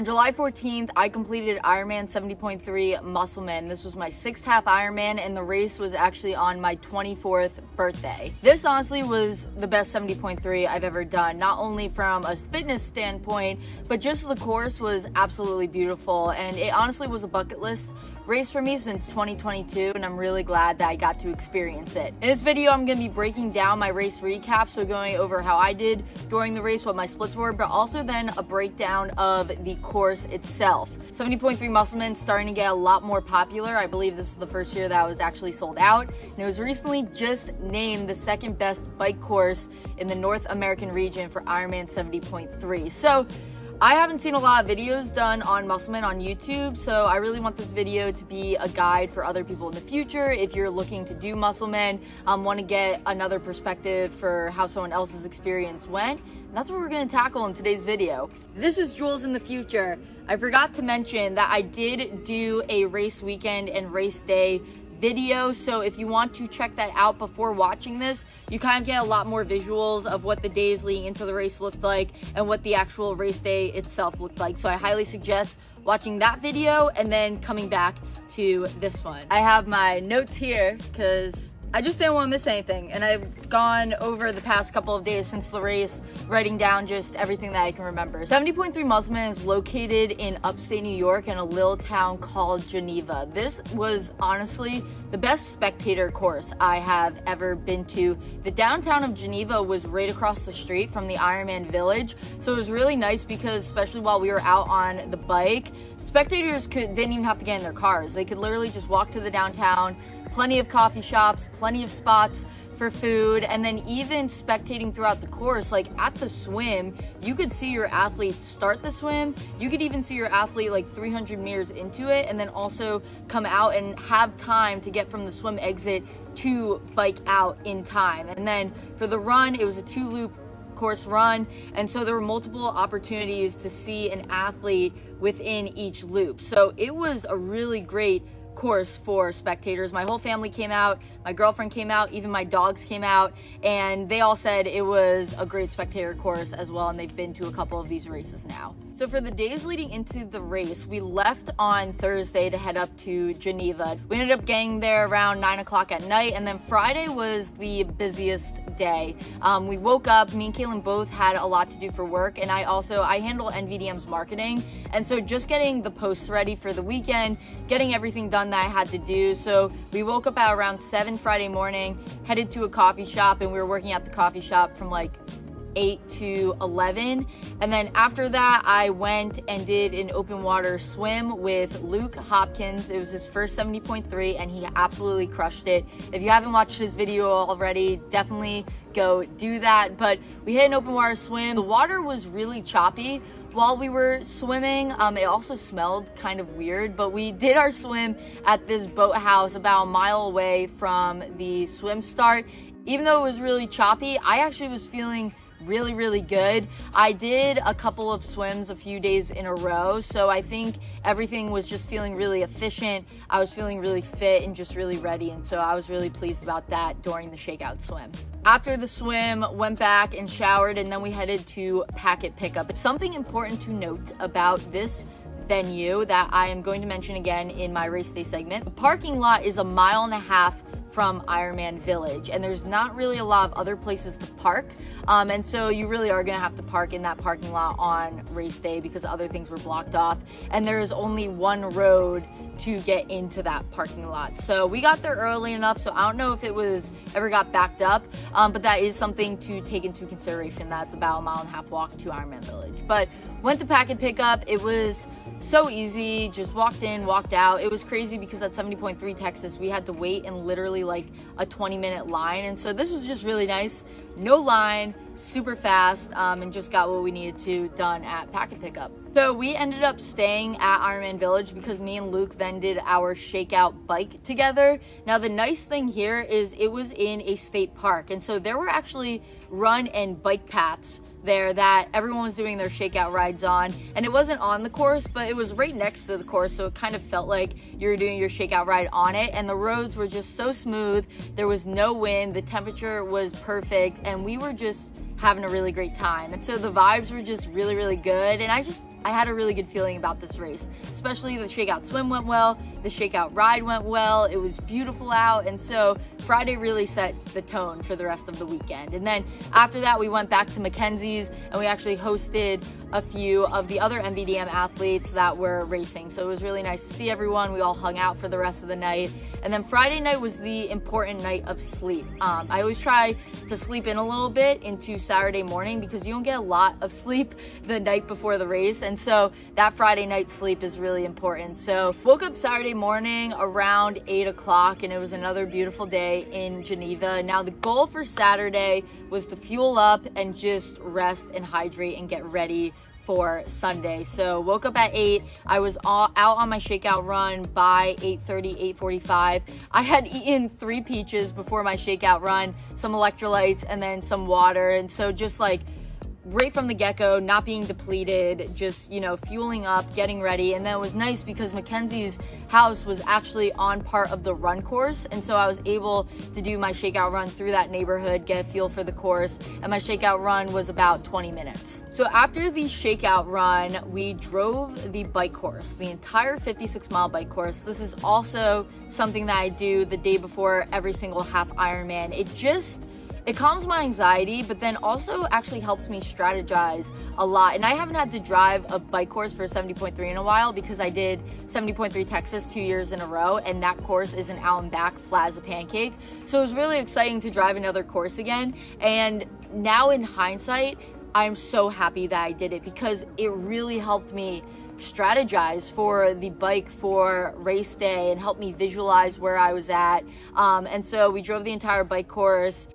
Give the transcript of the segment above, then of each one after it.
On July 14th, I completed Ironman 70.3 Musselman. This was my sixth half Ironman, and the race was actually on my 24th birthday. This honestly was the best 70.3 I've ever done, not only from a fitness standpoint, but just the course was absolutely beautiful, and it honestly was a bucket list race for me since 2022 and I'm really glad that I got to experience it. In this video I'm to be breaking down my race recap, so going over how I did during the race, what my splits were, but also then a breakdown of the course itself. 70.3 Musselman starting to get a lot more popular. I believe this is the first year that was actually sold out. And it was recently just named the second best bike course in the North American region for Ironman 70.3. So I haven't seen a lot of videos done on Musselman on YouTube, so I really want this video to be a guide for other people in the future. If you're looking to do Musselman, um, want to get another perspective for how someone else's experience went, and that's what we're going to tackle in today's video. This is Julz in the future. I forgot to mention that I did do a race weekend and race day video. So if you want to check that out before watching this, you kind of get a lot more visuals of what the days leading into the race looked like and what the actual race day itself looked like. So I highly suggest watching that video and then coming back to this one. I have my notes here because I just didn't want to miss anything. And I've gone over the past couple of days since the race, writing down just everything that I can remember. 70.3 Musselman is located in upstate New York in a little town called Geneva. This was honestly the best spectator course I have ever been to. The downtown of Geneva was right across the street from the Ironman Village. So it was really nice because especially while we were out on the bike, spectators could didn't even have to get in their cars. They could literally just walk to the downtown, plenty of coffee shops, plenty of spots for food, and then even spectating throughout the course, like at the swim, you could see your athletes start the swim. You could even see your athlete like 300 meters into it, and then also come out and have time to get from the swim exit to bike out in time. And then for the run, it was a two loop course run. And so there were multiple opportunities to see an athlete within each loop. So it was a really great course for spectators. My whole family came out, my girlfriend came out, even my dogs came out, and they all said it was a great spectator course as well, and they've been to a couple of these races now. So for the days leading into the race, we left on Thursday to head up to Geneva. We ended up getting there around 9 o'clock at night, and then Friday was the busiest day. Um, we woke up, me and Kaylin both had a lot to do for work, and I also, I handle NVDM's marketing, and so just getting the posts ready for the weekend, getting everything done that I had to do. So we woke up at around 7 Friday morning, headed to a coffee shop, and we were working at the coffee shop from like 8 to 11. And then after that, I went and did an open water swim with Luke Hopkins. It was his first 70.3 and he absolutely crushed it. If you haven't watched his video already, definitely go do that. But we hit an open water swim. The water was really choppy while we were swimming. Um, it also smelled kind of weird, but we did our swim at this boathouse about a mile away from the swim start. Even though it was really choppy, I actually was feeling really, really good. I did a couple of swims a few days in a row, so I think everything was just feeling really efficient. I was feeling really fit and just really ready, and so I was really pleased about that during the shakeout swim. After the swim, went back and showered, and then we headed to packet pickup. It's something important to note about this venue that I am going to mention again in my race day segment. The parking lot is a mile and a half from Ironman Village, and there's not really a lot of other places to park. Um, and so you really are gonna have to park in that parking lot on race day because other things were blocked off. And there is only one road to get into that parking lot. So we got there early enough, so I don't know if it was ever got backed up, um, but that is something to take into consideration. That's about a mile and a half walk to Ironman Village. But went to packet pickup. It was so easy. Just walked in, walked out. It was crazy because at 70.3 Texas, we had to wait in literally like a 20 minute line. And so this was just really nice. No line, super fast, um, and just got what we needed to done at packet pickup. So we ended up staying at Ironman Village because me and Luke then did our shakeout bike together. Now the nice thing here is it was in a state park. And so there were actually run and bike paths there that everyone was doing their shakeout rides on. And it wasn't on the course, but it was right next to the course. So it kind of felt like you were doing your shakeout ride on it. And the roads were just so smooth. There was no wind. The temperature was perfect. And we were just having a really great time. And so the vibes were just really, really good. And I just, I had a really good feeling about this race, especially the shakeout swim went well, the shakeout ride went well, it was beautiful out, and so Friday really set the tone for the rest of the weekend. And then after that, we went back to Mackenzie's and we actually hosted a few of the other NVDM athletes that were racing. So it was really nice to see everyone. We all hung out for the rest of the night. And then Friday night was the important night of sleep. Um, I always try to sleep in a little bit into Saturday morning because you don't get a lot of sleep the night before the race. And so that Friday night sleep is really important. So woke up Saturday morning around 8 o'clock and it was another beautiful day in Geneva. Now the goal for Saturday was to fuel up and just rest and hydrate and get ready for Sunday. So woke up at 8. I was all, out on my shakeout run by 8.30, 8.45. I had eaten three peaches before my shakeout run, some electrolytes, and then some water. And so just like right from the get-go, not being depleted, just, you know, fueling up, getting ready. And then it was nice because Mackenzie's house was actually on part of the run course. And so I was able to do my shakeout run through that neighborhood, get a feel for the course. And my shakeout run was about 20 minutes. So after the shakeout run, we drove the bike course, the entire 56 mile bike course. This is also something that I do the day before every single half Ironman. It just, it calms my anxiety, but then also actually helps me strategize a lot. And I haven't had to drive a bike course for 70.3 in a while because I did 70.3 Texas two years in a row, and that course is an out and back flat as a pancake. So it was really exciting to drive another course again. And now in hindsight, I'm so happy that I did it because it really helped me strategize for the bike for race day and help me visualize where I was at. Um, and so we drove the entire bike course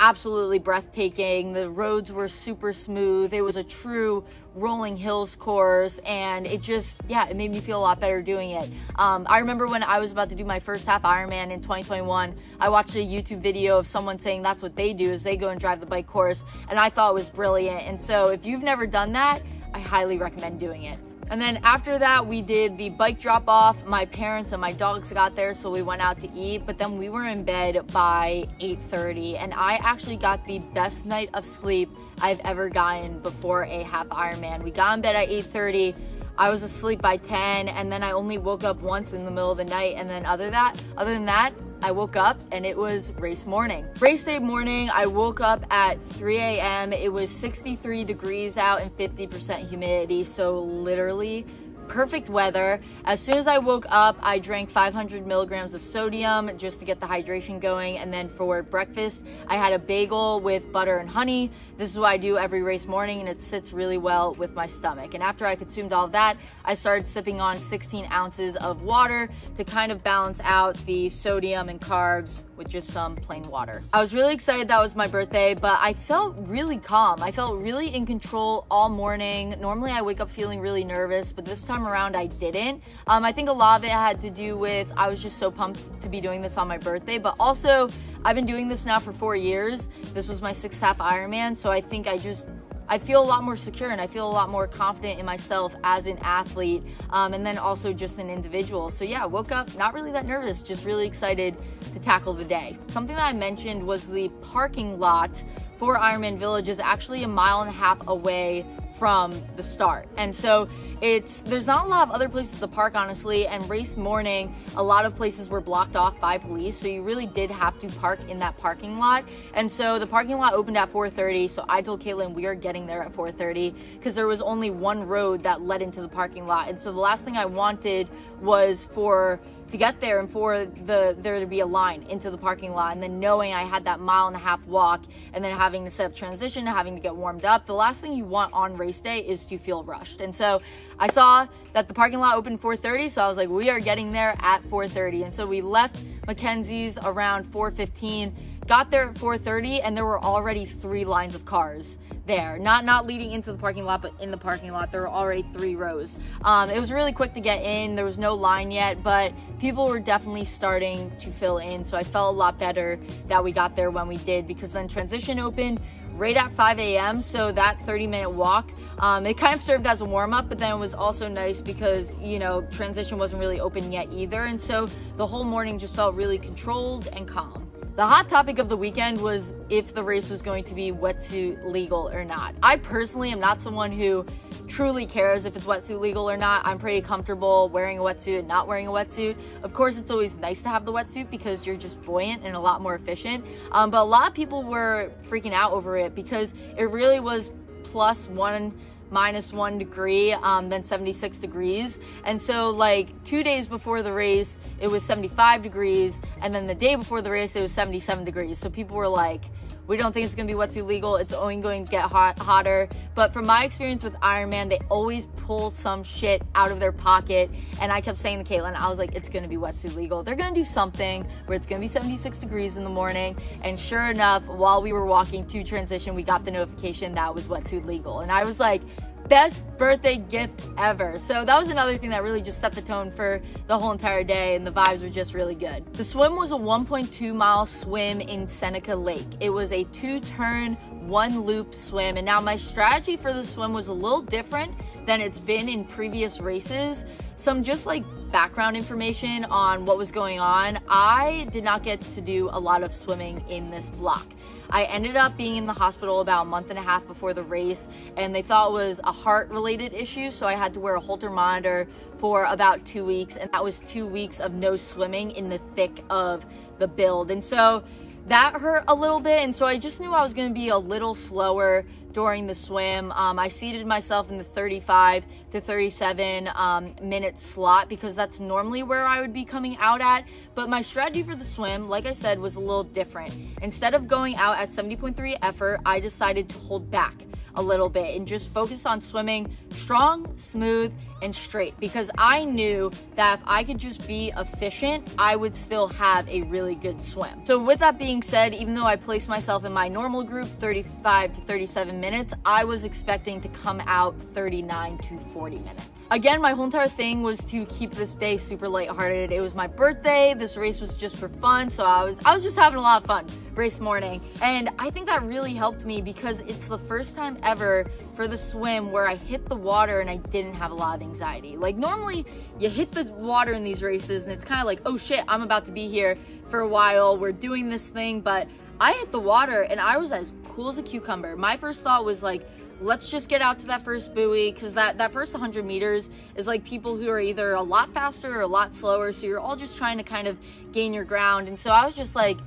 absolutely breathtaking. The roads were super smooth. It was a true rolling hills course and it just, yeah, it made me feel a lot better doing it. Um, I remember when I was about to do my first half Ironman in 2021, I watched a YouTube video of someone saying that's what they do is they go and drive the bike course and I thought it was brilliant. And so if you've never done that, I highly recommend doing it. And then after that, we did the bike drop off. My parents and my dogs got there, so we went out to eat. But then we were in bed by 8.30 and I actually got the best night of sleep I've ever gotten before a half Ironman. We got in bed at 8.30. I was asleep by 10 and then I only woke up once in the middle of the night. And then other that, other than that, I woke up and it was race morning. Race day morning, I woke up at 3 a.m. It was 63 degrees out and 50% humidity. So literally perfect weather. As soon as I woke up, I drank 500 milligrams of sodium just to get the hydration going. And then for breakfast, I had a bagel with butter and honey. This is what I do every race morning and it sits really well with my stomach. And after I consumed all of that, I started sipping on 16 ounces of water to kind of balance out the sodium and carbs with just some plain water. I was really excited that was my birthday, but I felt really calm. I felt really in control all morning. Normally I wake up feeling really nervous, but this time around I didn't. Um, I think a lot of it had to do with I was just so pumped to be doing this on my birthday, but also I've been doing this now for four years. This was my sixth half Ironman, so I think I just I feel a lot more secure and I feel a lot more confident in myself as an athlete um, and then also just an individual. So yeah, woke up not really that nervous, just really excited to tackle the day. Something that I mentioned was the parking lot for Ironman Village is actually a mile and a half away from the start. And so it's there's not a lot of other places to park honestly. And race morning a lot of places were blocked off by police. So you really did have to park in that parking lot. And so the parking lot opened at 4:30 so I told Caitlin we are getting there at 4:30 because there was only one road that led into the parking lot. And so the last thing I wanted was for to get there and for the there to be a line into the parking lot and then knowing I had that mile and a half walk and then having to set up transition, and having to get warmed up. The last thing you want on race day is to feel rushed. And so I saw that the parking lot opened 4:30, so I was like, we are getting there at 4:30. And so we left Mackenzie's around 4:15, got there at 4:30, and there were already three lines of cars there. Not not leading into the parking lot, but in the parking lot, there were already three rows. Um, it was really quick to get in. There was no line yet, but people were definitely starting to fill in. So I felt a lot better that we got there when we did because then transition opened right at 5 a.m. So that 30 minute walk, um, it kind of served as a warm up, but then it was also nice because, you know, transition wasn't really open yet either. And so the whole morning just felt really controlled and calm. The hot topic of the weekend was if the race was going to be wetsuit legal or not. I personally am not someone who truly cares if it's wetsuit legal or not. I'm pretty comfortable wearing a wetsuit and not wearing a wetsuit. Of course, it's always nice to have the wetsuit because you're just buoyant and a lot more efficient. Um, but a lot of people were freaking out over it because it really was plus one minus one degree, um, then 76 degrees. And so, like, two days before the race, it was 75 degrees. And then the day before the race, it was 77 degrees. So people were like, we don't think it's gonna be wetsuit legal. It's only going to get hot, hotter. But from my experience with Ironman, they always pull some shit out of their pocket. And I kept saying to Caitlin, I was like, it's gonna be wetsuit legal. They're gonna do something where it's gonna be 76 degrees in the morning. And sure enough, while we were walking to transition, we got the notification that was wetsuit legal. And I was like, best birthday gift ever. So that was another thing that really just set the tone for the whole entire day and the vibes were just really good. The swim was a 1.2 mile swim in Seneca Lake. It was a two turn, one loop swim. And now my strategy for the swim was a little different than it's been in previous races. Some just like background information on what was going on. I did not get to do a lot of swimming in this block. I ended up being in the hospital about a month and a half before the race, and they thought it was a heart related issue, so I had to wear a Holter monitor for about two weeks, and that was two weeks of no swimming in the thick of the build. And so that hurt a little bit, and so I just knew I was gonna be a little slower during the swim. Um, I seated myself in the 35 to 37 um, minute slot because that's normally where I would be coming out at. But my strategy for the swim, like I said, was a little different. Instead of going out at 70.3 effort, I decided to hold back a little bit and just focus on swimming strong, smooth, and straight because I knew that if I could just be efficient, I would still have a really good swim. So with that being said, even though I placed myself in my normal group 35 to 37 minutes, I was expecting to come out 39 to 40 minutes. Again, my whole entire thing was to keep this day super lighthearted. It was my birthday. This race was just for fun, so I was I was just having a lot of fun race morning. And I think that really helped me because it's the first time ever for the swim where I hit the water and I didn't have a lot of anxiety. Like normally you hit the water in these races and it's kind of like, oh shit, I'm about to be here for a while. We're doing this thing, but I hit the water and I was as cool as a cucumber. My first thought was like, let's just get out to that first buoy because that, that first 100 meters is like people who are either a lot faster or a lot slower. So you're all just trying to kind of gain your ground. And so I was just like,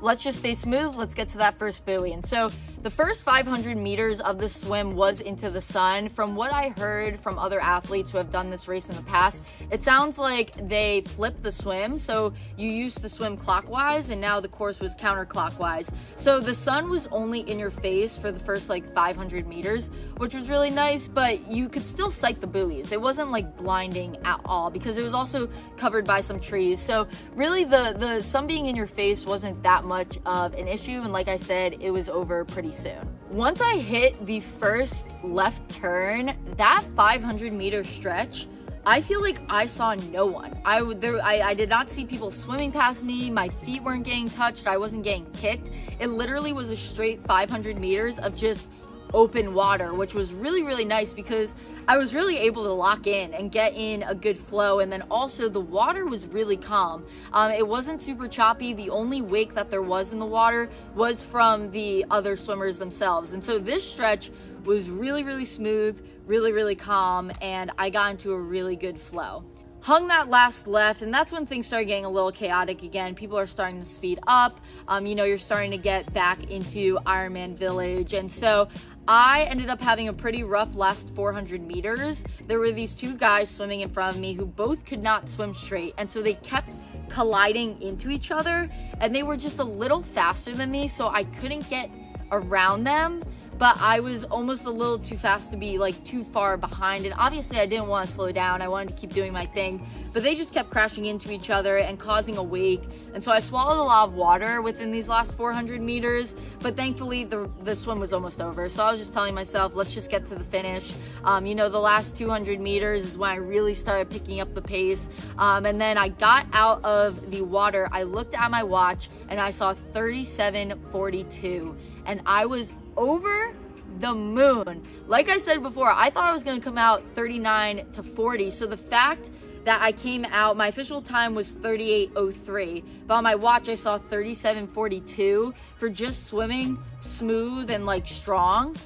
let's just stay smooth. Let's get to that first buoy. And so the first 500 meters of the swim was into the sun. From what I heard from other athletes who have done this race in the past, it sounds like they flipped the swim. So you used to swim clockwise and now the course was counterclockwise. So the sun was only in your face for the first like 500 meters, which was really nice, but you could still sight the buoys. It wasn't like blinding at all because it was also covered by some trees. So really the, the sun being in your face wasn't that much of an issue. And like I said, it was over pretty soon. Once I hit the first left turn, that 500 meter stretch, I feel like I saw no one. I there I, I did not see people swimming past me. My feet weren't getting touched. I wasn't getting kicked. It literally was a straight 500 meters of just open water, which was really, really nice because I was really able to lock in and get in a good flow. And then also the water was really calm. Um, it wasn't super choppy. The only wake that there was in the water was from the other swimmers themselves. And so this stretch was really, really smooth, really, really calm, and I got into a really good flow hung that last left and that's when things started getting a little chaotic again people are starting to speed up um, you know you're starting to get back into ironman village and so I ended up having a pretty rough last 400 meters. There were these two guys swimming in front of me who both could not swim straight. And so they kept colliding into each other and they were just a little faster than me. So I couldn't get around them but I was almost a little too fast to be like too far behind. And obviously I didn't want to slow down. I wanted to keep doing my thing, but they just kept crashing into each other and causing a wake. And so I swallowed a lot of water within these last 400 meters, but thankfully the, the swim was almost over. So I was just telling myself, let's just get to the finish. Um, you know, the last 200 meters is when I really started picking up the pace. Um, and then I got out of the water. I looked at my watch and I saw 37.42 and I was over the moon. Like I said before, I thought I was gonna come out 39 to 40. So the fact that I came out, my official time was 38.03, but on my watch I saw 37.42 for just swimming smooth and like strong.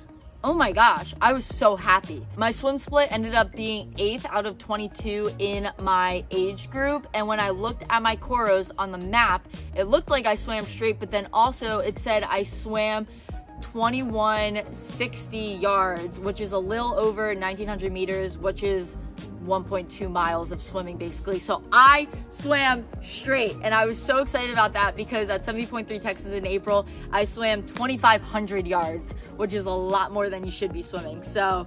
Oh my gosh, I was so happy. My swim split ended up being eighth out of 22 in my age group. And when I looked at my Coros on the map, it looked like I swam straight, but then also it said I swam 2160 yards, which is a little over 1900 meters, which is 1.2 miles of swimming basically. So I swam straight and I was so excited about that because at 70.3 Texas in April, I swam 2,500 yards, which is a lot more than you should be swimming. So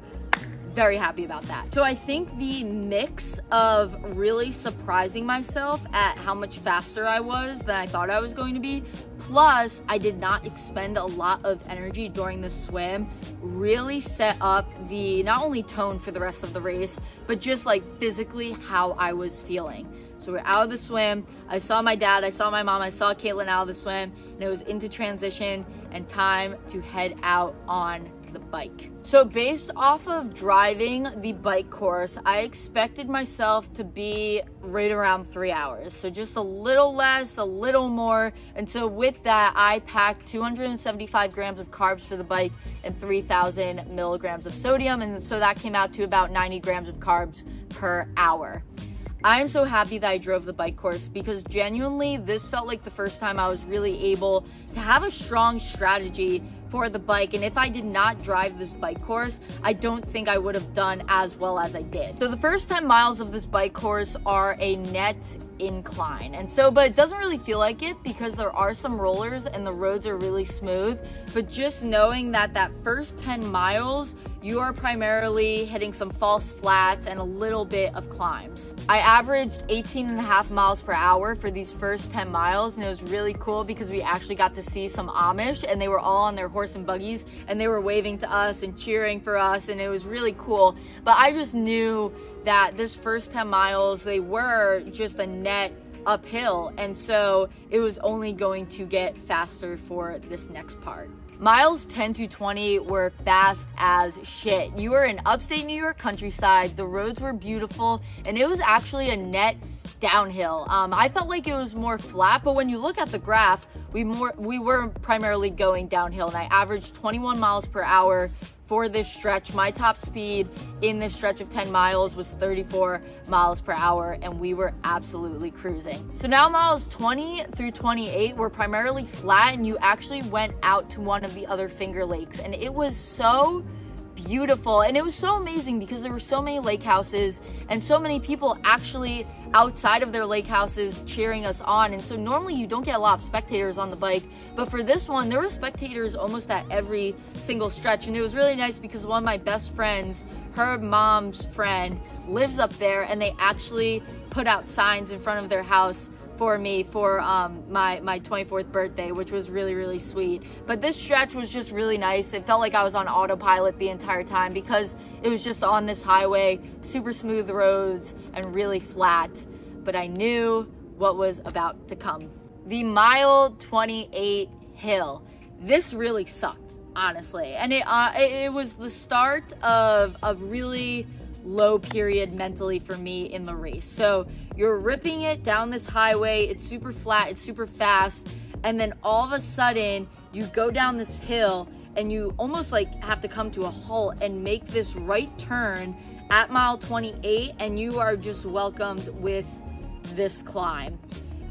very happy about that. So I think the mix of really surprising myself at how much faster I was than I thought I was going to be, plus I did not expend a lot of energy during the swim, really set up the not only tone for the rest of the race, but just like physically how I was feeling. So we're out of the swim. I saw my dad, I saw my mom, I saw Caitlin out of the swim, and it was into transition and time to head out on the bike. So based off of driving the bike course, I expected myself to be right around three hours. So just a little less, a little more. And so with that, I packed 275 grams of carbs for the bike and 3,000 milligrams of sodium. And so that came out to about 90 grams of carbs per hour. I'm so happy that I drove the bike course because genuinely this felt like the first time I was really able to have a strong strategy for the bike. And if I did not drive this bike course, I don't think I would have done as well as I did. So the first 10 miles of this bike course are a net incline. And so, but it doesn't really feel like it because there are some rollers and the roads are really smooth. But just knowing that that first 10 miles, you are primarily hitting some false flats and a little bit of climbs. I averaged 18 and a half miles per hour for these first 10 miles and it was really cool because we actually got to see some Amish and they were all on their horse and buggies and they were waving to us and cheering for us and it was really cool. But I just knew that this first 10 miles, they were just a net uphill and so it was only going to get faster for this next part. Miles 10 to 20 were fast as shit. You were in upstate New York countryside, the roads were beautiful, and it was actually a net downhill. Um, I felt like it was more flat, but when you look at the graph, we more we were primarily going downhill, and I averaged 21 miles per hour for this stretch. My top speed in this stretch of 10 miles was 34 miles per hour, and we were absolutely cruising. So now miles 20 through 28 were primarily flat, and you actually went out to one of the other Finger Lakes, and it was so beautiful. And it was so amazing because there were so many lake houses and so many people actually outside of their lake houses cheering us on. And so normally you don't get a lot of spectators on the bike but for this one there were spectators almost at every single stretch. And it was really nice because one of my best friends her mom's friend lives up there and they actually put out signs in front of their house for me for um, my, my 24th birthday, which was really, really sweet. But this stretch was just really nice. It felt like I was on autopilot the entire time because it was just on this highway, super smooth roads and really flat. But I knew what was about to come. The mile 28 hill. This really sucked, honestly. And it, uh, it was the start of, of really low period mentally for me in the race. So you're ripping it down this highway, it's super flat, it's super fast, and then all of a sudden you go down this hill and you almost like have to come to a halt and make this right turn at mile 28 and you are just welcomed with this climb.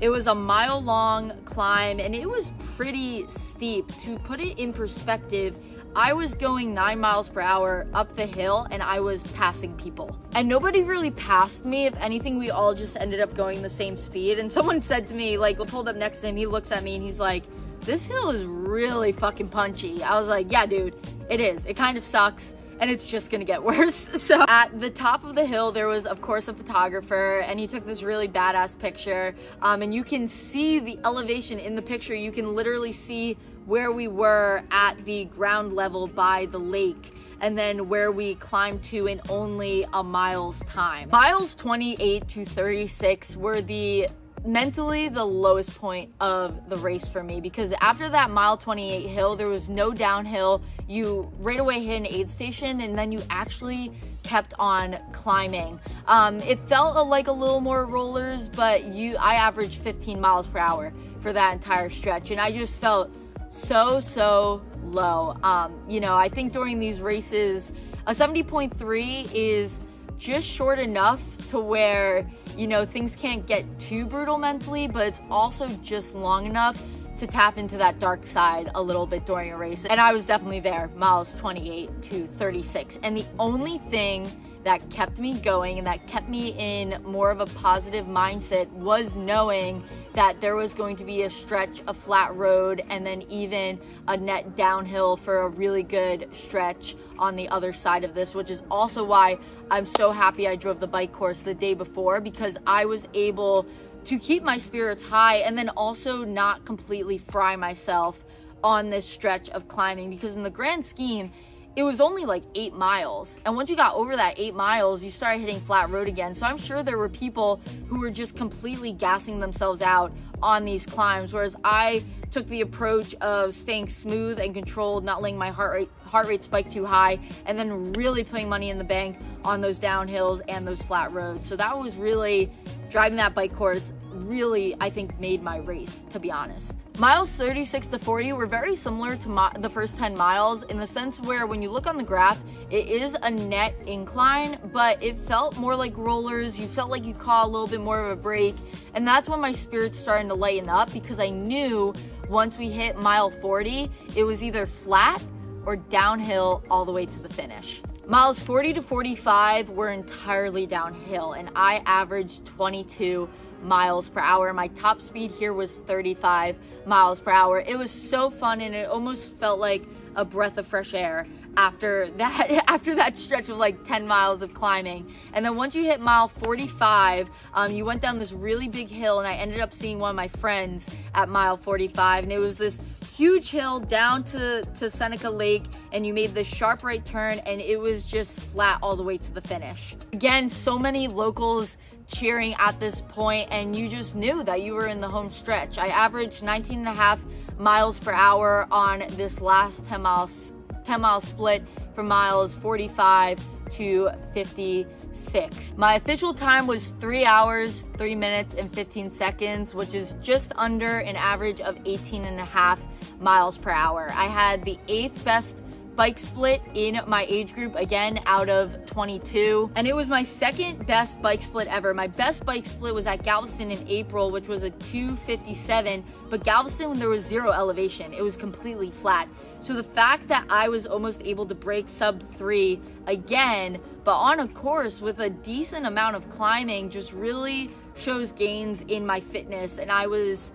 It was a mile long climb and it was pretty steep. To put it in perspective, I was going nine miles per hour up the hill and I was passing people. And nobody really passed me. If anything, we all just ended up going the same speed. And someone said to me, like, we pulled up next to him, he looks at me and he's like, this hill is really fucking punchy. I was like, yeah, dude, it is. It kind of sucks and it's just gonna get worse. So at the top of the hill, there was of course a photographer and he took this really badass picture. Um, and you can see the elevation in the picture. You can literally see where we were at the ground level by the lake and then where we climbed to in only a mile's time. Miles 28 to 36 were the mentally the lowest point of the race for me because after that mile 28 hill there was no downhill you right away hit an aid station and then you actually kept on climbing. Um, it felt like a little more rollers, but you, I averaged 15 miles per hour for that entire stretch, and I just felt so so low. Um, you know, I think during these races, a 70.3 is just short enough to where you know things can't get too brutal mentally, but it's also just long enough to tap into that dark side a little bit during a race. And I was definitely there, miles 28 to 36. And the only thing that kept me going and that kept me in more of a positive mindset was knowing that there was going to be a stretch of flat road and then even a net downhill for a really good stretch on the other side of this, which is also why I'm so happy I drove the bike course the day before because I was able to keep my spirits high and then also not completely fry myself on this stretch of climbing because in the grand scheme it was only like eight miles. And once you got over that eight miles you started hitting flat road again. So i'm sure there were people who were just completely gassing themselves out on these climbs whereas i took the approach of staying smooth and controlled not letting my heart rate heart rate spike too high and then really putting money in the bank on those downhills and those flat roads. So that was really driving that bike course really, I think, made my race, to be honest. Miles 36 to 40 were very similar to the first 10 miles in the sense where when you look on the graph, it is a net incline, but it felt more like rollers. You felt like you caught a little bit more of a break. And that's when my spirits started to lighten up because I knew once we hit mile 40, it was either flat or downhill all the way to the finish. Miles 40 to 45 were entirely downhill, and I averaged 22 miles per hour. My top speed here was 35 miles per hour. It was so fun, and it almost felt like a breath of fresh air after that after that stretch of like 10 miles of climbing and then once you hit mile 45 um, you went down this really big hill and i ended up seeing one of my friends at mile 45 and it was this huge hill down to, to Seneca Lake and you made this sharp right turn and it was just flat all the way to the finish. Again, so many locals cheering at this point and you just knew that you were in the home stretch. I averaged 19 and a half miles per hour on this last 10 miles 10 mile split from miles 45 to 56. My official time was 3 hours, 3 minutes, and 15 seconds, which is just under an average of 18 and a half miles per hour. I had the eighth best bike split in my age group again out of 22 and it was my second best bike split ever. My best bike split was at galveston in april which was a 257 but galveston when there was zero elevation. It was completely flat. So the fact that i was almost able to break sub three again but on a course with a decent amount of climbing just really shows gains in my fitness. And i was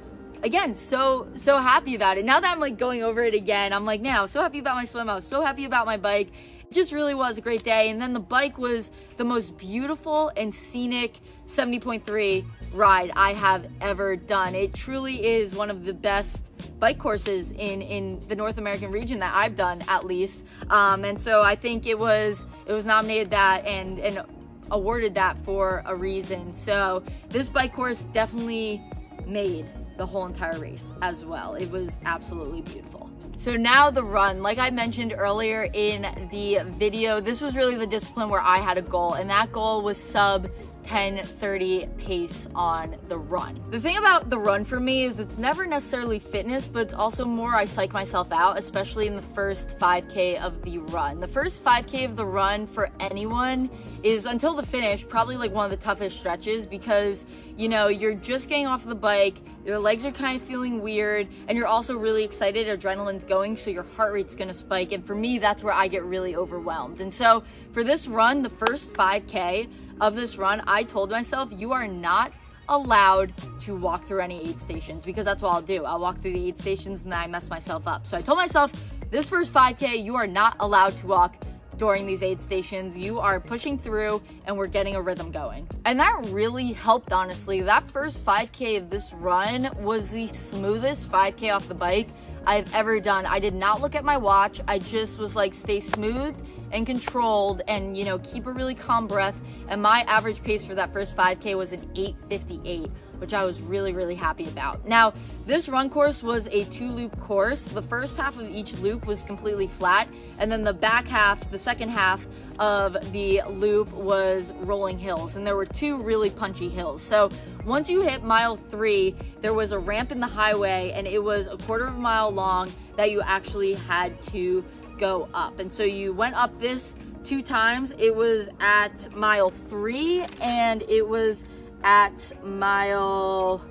again, so, so happy about it. Now that I'm like going over it again, I'm like, was so happy about my swim. I was so happy about my bike. It just really was a great day. And then the bike was the most beautiful and scenic 70.3 ride I have ever done. It truly is one of the best bike courses in in the North American region that I've done at least. Um, and so I think it was it was nominated that and and awarded that for a reason. So this bike course definitely made the whole entire race as well. It was absolutely beautiful. So now the run, like I mentioned earlier in the video, this was really the discipline where I had a goal and that goal was sub 10:30 pace on the run. The thing about the run for me is it's never necessarily fitness, but it's also more I psych myself out, especially in the first 5K of the run. The first 5K of the run for anyone is until the finish, probably like one of the toughest stretches because you know you're just getting off the bike, your legs are kind of feeling weird, and you're also really excited, adrenaline's going, so your heart rate's gonna spike. And for me, that's where I get really overwhelmed. And so for this run, the first 5K, of this run, I told myself, you are not allowed to walk through any aid stations because that's what I'll do. I'll walk through the aid stations and then I mess myself up. So I told myself, this first 5K, you are not allowed to walk during these aid stations. You are pushing through and we're getting a rhythm going. And that really helped, honestly. That first 5K of this run was the smoothest 5K off the bike I've ever done. I did not look at my watch. I just was like, stay smooth and controlled and, you know, keep a really calm breath. And my average pace for that first 5K was an 858 which I was really, really happy about. Now, this run course was a two loop course. The first half of each loop was completely flat, and then the back half, the second half of the loop was rolling hills, and there were two really punchy hills. So once you hit mile three, there was a ramp in the highway, and it was a quarter of a mile long that you actually had to go up. And so you went up this two times. It was at mile three, and it was at mile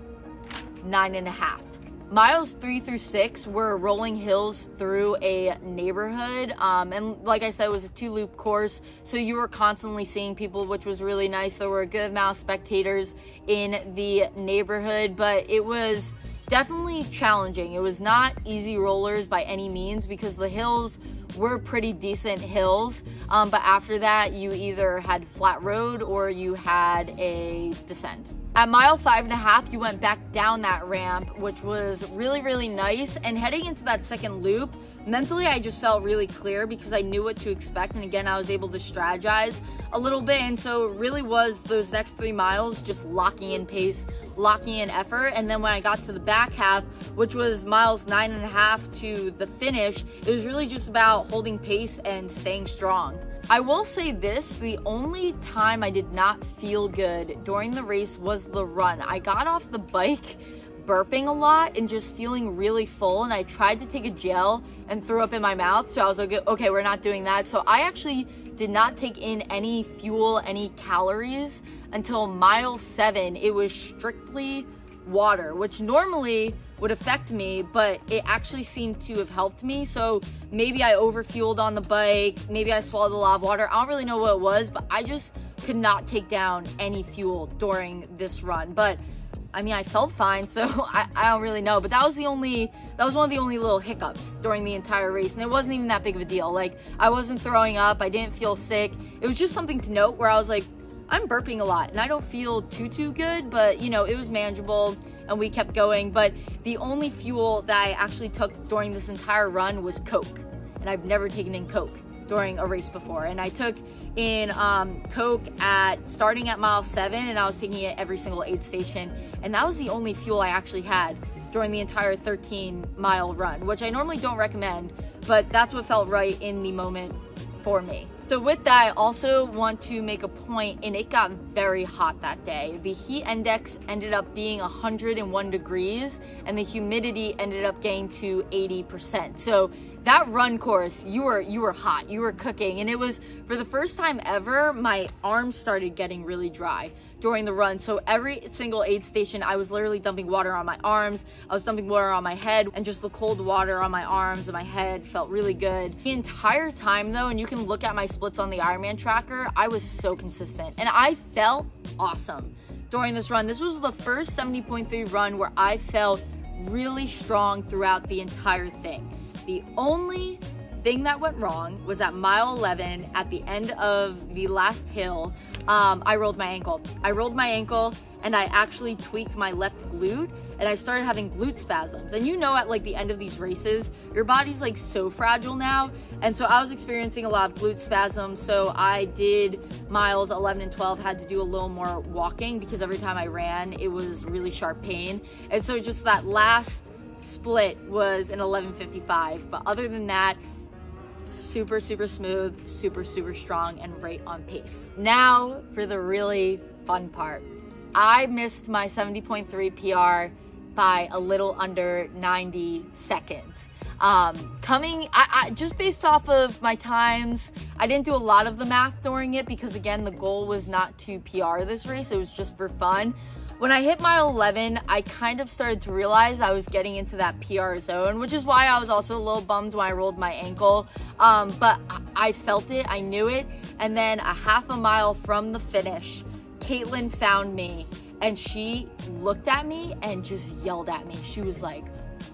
nine and a half. Miles three through six were rolling hills through a neighborhood. Um, and like I said, it was a two loop course. So you were constantly seeing people, which was really nice. There were a good amount of spectators in the neighborhood, but it was definitely challenging. It was not easy rollers by any means because the hills were pretty decent hills. Um, but after that, you either had flat road or you had a descent. At mile five and a half, you went back down that ramp, which was really, really nice. And heading into that second loop, mentally I just felt really clear because I knew what to expect and again I was able to strategize a little bit and so it really was those next three miles just locking in pace locking in effort and then when I got to the back half which was miles nine and a half to the finish it was really just about holding pace and staying strong. I will say this the only time I did not feel good during the race was the run. I got off the bike burping a lot and just feeling really full and I tried to take a gel and threw up in my mouth. So I was like, okay, we're not doing that. So I actually did not take in any fuel, any calories until mile seven. It was strictly water, which normally would affect me, but it actually seemed to have helped me. So maybe I overfueled on the bike, maybe I swallowed a lot of water. I don't really know what it was, but I just could not take down any fuel during this run. But I mean, I felt fine, so I, I don't really know. But that was the only, that was one of the only little hiccups during the entire race. And it wasn't even that big of a deal. Like, I wasn't throwing up. I didn't feel sick. It was just something to note where I was like, I'm burping a lot and I don't feel too, too good. But, you know, it was manageable and we kept going. But the only fuel that I actually took during this entire run was Coke. And I've never taken in Coke during a race before. And I took in um, Coke at starting at mile seven and I was taking it every single aid station. And that was the only fuel I actually had during the entire 13 mile run, which I normally don't recommend, but that's what felt right in the moment for me. So with that, I also want to make a point, and it got very hot that day. The heat index ended up being 101 degrees, and the humidity ended up getting to 80%. So that run course, you were you were hot, you were cooking, and it was for the first time ever, my arms started getting really dry during the run. So every single aid station, I was literally dumping water on my arms, I was dumping water on my head, and just the cold water on my arms and my head felt really good. The entire time though, and you can look at my splits on the Ironman tracker, I was so consistent, and I felt awesome during this run. This was the first 70.3 run where I felt really strong throughout the entire thing. The only thing that went wrong was at mile 11 at the end of the last hill. Um, I rolled my ankle. I rolled my ankle and I actually tweaked my left glute and I started having glute spasms. And you know, at like the end of these races, your body's like so fragile now. And so I was experiencing a lot of glute spasms. So I did miles 11 and 12, had to do a little more walking because every time I ran, it was really sharp pain. And so just that last split was an 11.55. But other than that, super, super smooth, super, super strong, and right on pace. Now for the really fun part. I missed my 70.3 PR by a little under 90 seconds. Um, coming, I, I, just based off of my times, I didn't do a lot of the math during it because again, the goal was not to PR this race. It was just for fun. When I hit mile 11, I kind of started to realize I was getting into that PR zone, which is why I was also a little bummed when I rolled my ankle. Um, but I felt it, I knew it. And then a half a mile from the finish, Caitlin found me and she looked at me and just yelled at me. She was like,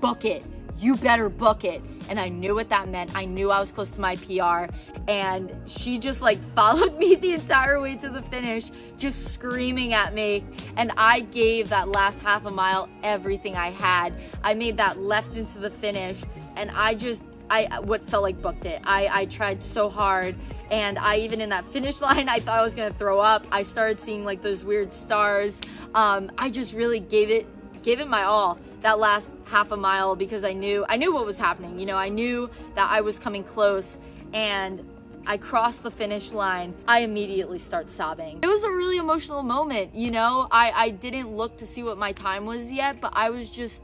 book it, you better book it. And I knew what that meant. I knew I was close to my PR. And she just like followed me the entire way to the finish, just screaming at me. And I gave that last half a mile everything I had. I made that left into the finish and I just I what felt like booked it. I, I tried so hard and I even in that finish line I thought I was gonna throw up. I started seeing like those weird stars. Um, I just really gave it gave it my all that last half a mile because I knew I knew what was happening. You know, I knew that I was coming close and I cross the finish line, I immediately start sobbing. It was a really emotional moment, you know? I, I didn't look to see what my time was yet, but I was just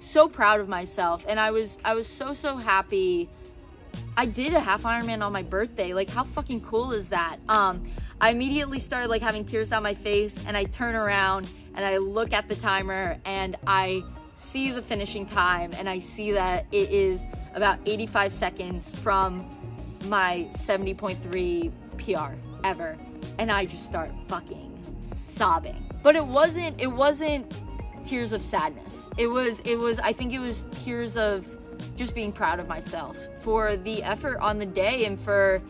so proud of myself and I was I was so so happy. I did a half Ironman on my birthday. Like how fucking cool is that? Um I immediately started like having tears down my face and I turn around and I look at the timer and I see the finishing time and I see that it is about 85 seconds from my 70.3 PR ever. And I just start fucking sobbing. But it wasn't, it wasn't tears of sadness. It was, it was, I think it was tears of just being proud of myself for the effort on the day and for,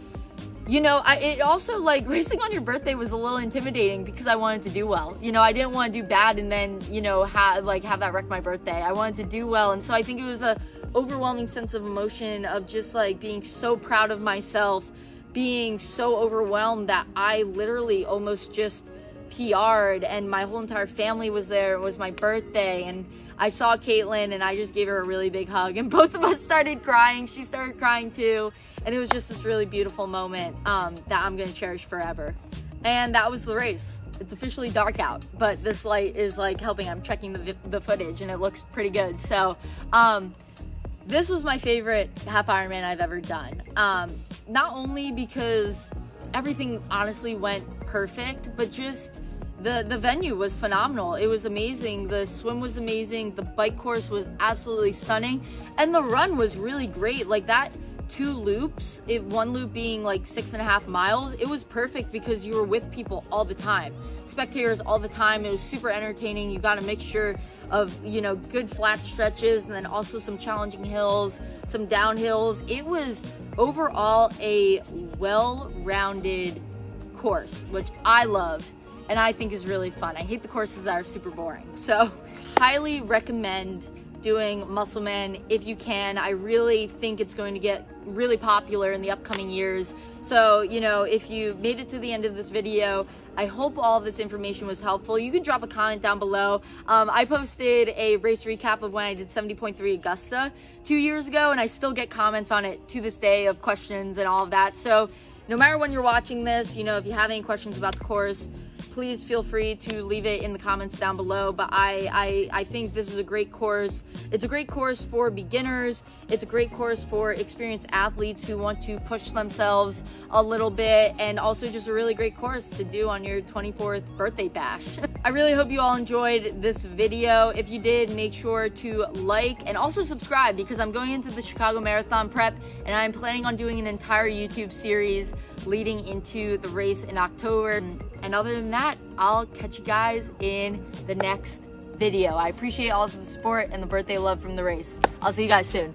you know, I, it also like racing on your birthday was a little intimidating because I wanted to do well. You know, I didn't want to do bad and then, you know, have like have that wreck my birthday. I wanted to do well. And so I think it was a overwhelming sense of emotion of just like being so proud of myself, being so overwhelmed that I literally almost just PR'd and my whole entire family was there. It was my birthday and I saw Caitlin and I just gave her a really big hug and both of us started crying. She started crying too. And it was just this really beautiful moment um, that I'm gonna cherish forever. And that was the race. It's officially dark out, but this light is like helping. I'm checking the, the footage and it looks pretty good. So, um, this was my favorite half Ironman I've ever done. Um, not only because everything honestly went perfect, but just the the venue was phenomenal. It was amazing. The swim was amazing. The bike course was absolutely stunning, and the run was really great. Like that two loops, it, one loop being like six and a half miles, it was perfect because you were with people all the time, spectators all the time. It was super entertaining. You got a mixture of, you know, good flat stretches and then also some challenging hills, some downhills. It was overall a well-rounded course, which I love and I think is really fun. I hate the courses that are super boring. So highly recommend doing Musselman if you can. I really think it's going to get really popular in the upcoming years. So, you know, if you made it to the end of this video, I hope all this information was helpful. You can drop a comment down below. Um, I posted a race recap of when I did 70.3 Augusta two years ago, and I still get comments on it to this day of questions and all of that. So no matter when you're watching this, you know, if you have any questions about the course, please feel free to leave it in the comments down below. But I, I, I think this is a great course. It's a great course for beginners. It's a great course for experienced athletes who want to push themselves a little bit and also just a really great course to do on your 24th birthday bash. I really hope you all enjoyed this video. If you did, make sure to like and also subscribe because I'm going into the Chicago Marathon prep and I'm planning on doing an entire YouTube series leading into the race in October. And other than that, I'll catch you guys in the next video. I appreciate all of the support and the birthday love from the race. I'll see you guys soon.